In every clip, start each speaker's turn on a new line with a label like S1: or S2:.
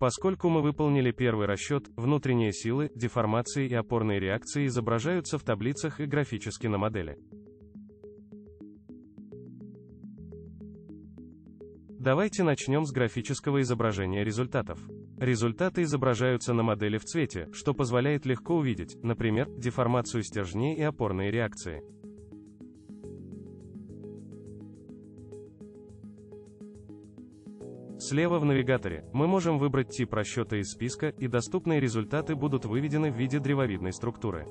S1: Поскольку мы выполнили первый расчет, внутренние силы, деформации и опорные реакции изображаются в таблицах и графически на модели. Давайте начнем с графического изображения результатов. Результаты изображаются на модели в цвете, что позволяет легко увидеть, например, деформацию стержней и опорные реакции. Слева в навигаторе мы можем выбрать тип расчета из списка, и доступные результаты будут выведены в виде древовидной структуры.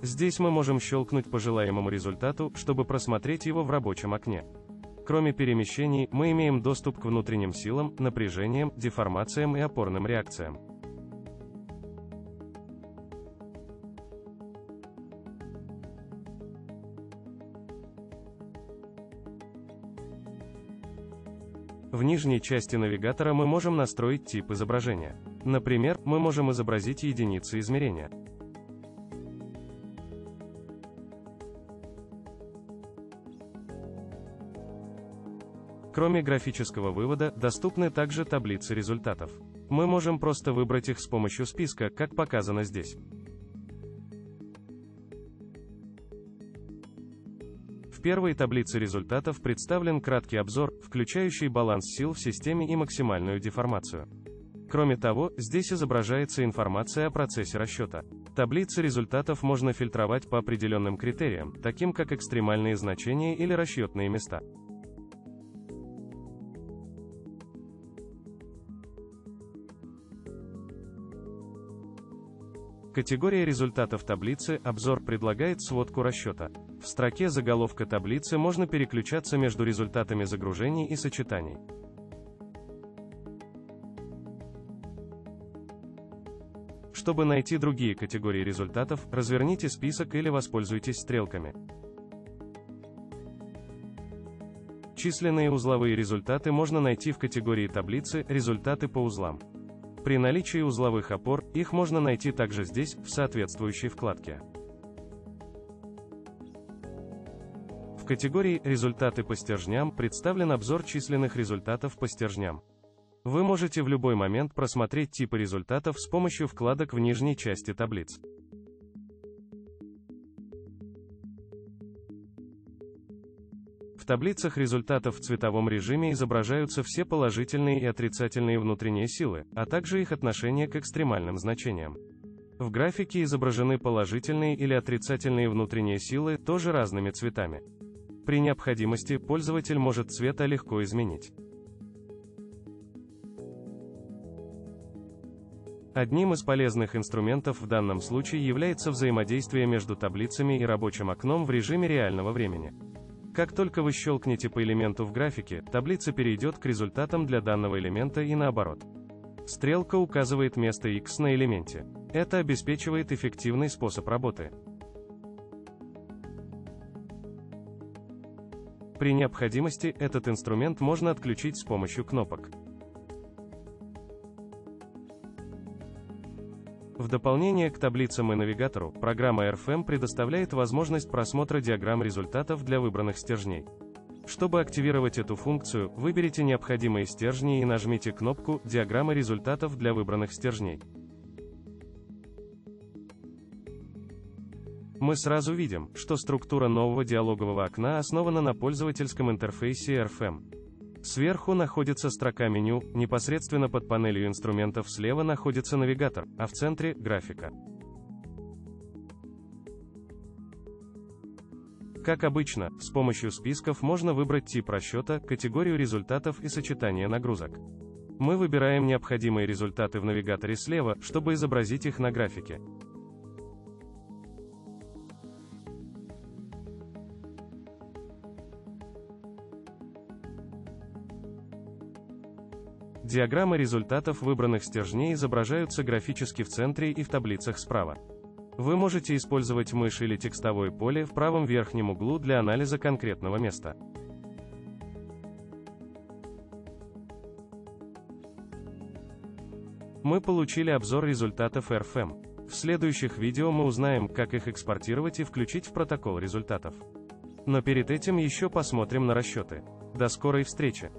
S1: Здесь мы можем щелкнуть по желаемому результату, чтобы просмотреть его в рабочем окне. Кроме перемещений, мы имеем доступ к внутренним силам, напряжениям, деформациям и опорным реакциям. В нижней части навигатора мы можем настроить тип изображения. Например, мы можем изобразить единицы измерения. Кроме графического вывода, доступны также таблицы результатов. Мы можем просто выбрать их с помощью списка, как показано здесь. Первой таблице результатов представлен краткий обзор, включающий баланс сил в системе и максимальную деформацию. Кроме того, здесь изображается информация о процессе расчета. Таблицы результатов можно фильтровать по определенным критериям, таким как экстремальные значения или расчетные места. Категория результатов таблицы «Обзор» предлагает сводку расчета. В строке заголовка таблицы можно переключаться между результатами загружений и сочетаний. Чтобы найти другие категории результатов, разверните список или воспользуйтесь стрелками. Численные узловые результаты можно найти в категории таблицы «Результаты по узлам». При наличии узловых опор, их можно найти также здесь, в соответствующей вкладке. В категории «Результаты по стержням» представлен обзор численных результатов по стержням. Вы можете в любой момент просмотреть типы результатов с помощью вкладок в нижней части таблиц. В таблицах результатов в цветовом режиме изображаются все положительные и отрицательные внутренние силы, а также их отношение к экстремальным значениям. В графике изображены положительные или отрицательные внутренние силы, тоже разными цветами. При необходимости, пользователь может цвета легко изменить. Одним из полезных инструментов в данном случае является взаимодействие между таблицами и рабочим окном в режиме реального времени. Как только вы щелкнете по элементу в графике, таблица перейдет к результатам для данного элемента и наоборот. Стрелка указывает место X на элементе. Это обеспечивает эффективный способ работы. При необходимости, этот инструмент можно отключить с помощью кнопок. В дополнение к таблицам и навигатору, программа RFM предоставляет возможность просмотра диаграмм результатов для выбранных стержней. Чтобы активировать эту функцию, выберите необходимые стержни и нажмите кнопку «Диаграмма результатов для выбранных стержней». Мы сразу видим, что структура нового диалогового окна основана на пользовательском интерфейсе RFM. Сверху находится строка меню, непосредственно под панелью инструментов слева находится навигатор, а в центре – графика. Как обычно, с помощью списков можно выбрать тип расчета, категорию результатов и сочетание нагрузок. Мы выбираем необходимые результаты в навигаторе слева, чтобы изобразить их на графике. Диаграммы результатов выбранных стержней изображаются графически в центре и в таблицах справа. Вы можете использовать мышь или текстовое поле в правом верхнем углу для анализа конкретного места. Мы получили обзор результатов RFM. В следующих видео мы узнаем, как их экспортировать и включить в протокол результатов. Но перед этим еще посмотрим на расчеты. До скорой встречи!